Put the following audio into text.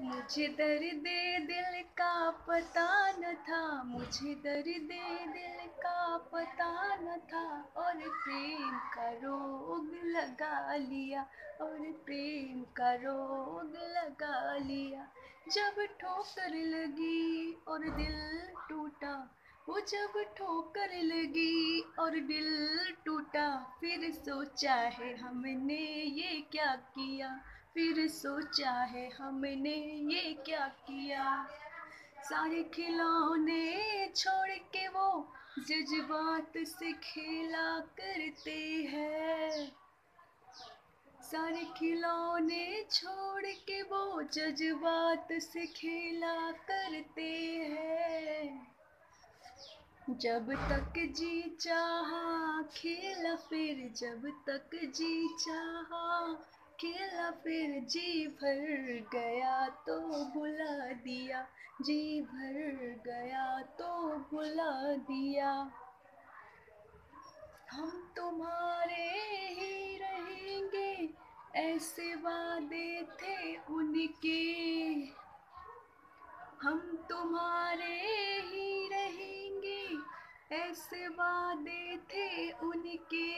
मुझे दर्द दिल का पता न था, मुझे दर्द दिल का पता न था। और प्रेम का रोग लगा लिया, और प्रेम का रोग लगा लिया। जब ठोकर लगी और दिल टूटा, वो जब ठोकर लगी और दिल टूटा, फिर सोचा है हमने ये क्या किया? फिर सोचा है हमने ये क्या किया? सारे खिलौने छोड़ के वो जज्बात से खेला करते हैं। सारे खिलौने छोड़ के वो जज्बात से खेला करते हैं। जब तक जी चाहा खेला, फिर जब तक जी चाहा खेला फिर जी भर गया तो बुला दिया। जी भर गया तो बुला दिया। हम तुम्हारे ही रहेंगे, ऐसे वादे थे उनके। हम तुम्हारे ही रहेंगे, ऐसे वादे थे उनके।